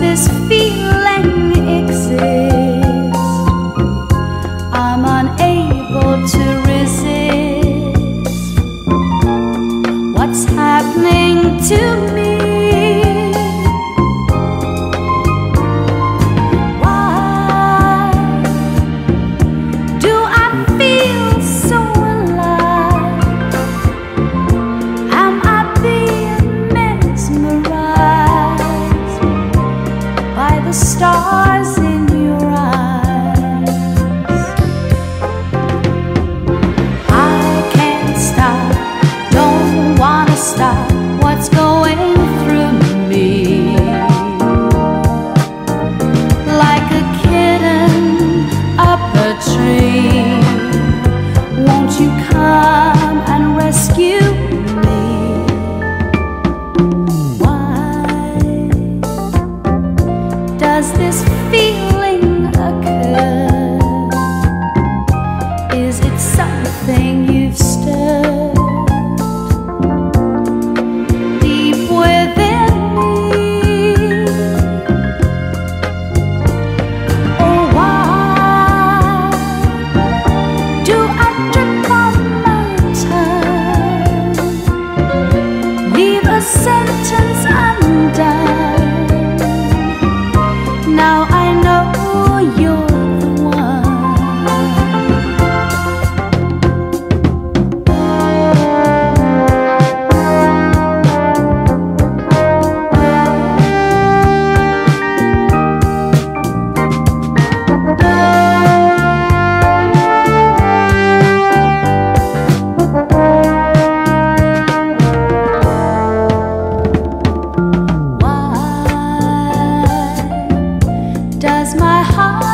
this feeling. I'm unable to resist what's happening to me. 好。